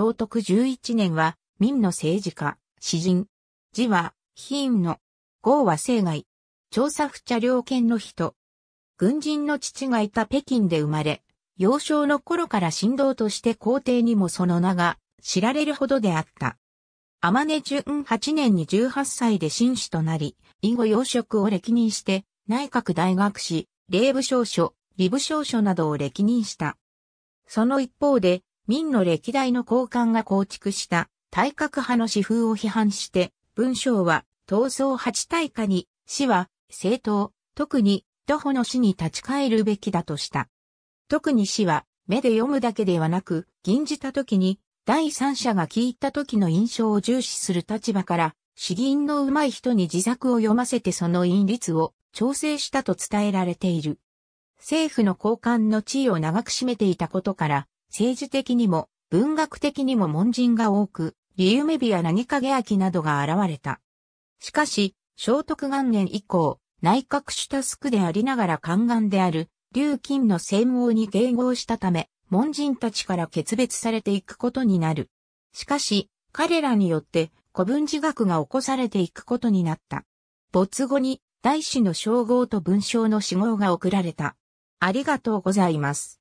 道徳11年は、民の政治家、詩人。字は、貧の。豪は生涯。調査不茶両権の人。軍人の父がいた北京で生まれ、幼少の頃から神道として皇帝にもその名が知られるほどであった。天音順8年に18歳で紳士となり、以後養殖を歴任して、内閣大学士、礼部少書、理部少書などを歴任した。その一方で、民の歴代の高官が構築した体格派の私風を批判して、文章は闘争八大化に、死は政党、特に徒歩の死に立ち返るべきだとした。特に死は目で読むだけではなく、吟じた時に第三者が聞いた時の印象を重視する立場から、詩吟の上手い人に自作を読ませてその韻律を調整したと伝えられている。政府の高官の地位を長く占めていたことから、政治的にも文学的にも門人が多く、理由メビや何影明などが現れた。しかし、聖徳元年以降、内閣主タスクでありながら宦官である、劉金の専門に迎合したため、門人たちから決別されていくことになる。しかし、彼らによって古文字学が起こされていくことになった。没後に大師の称号と文章の死号が送られた。ありがとうございます。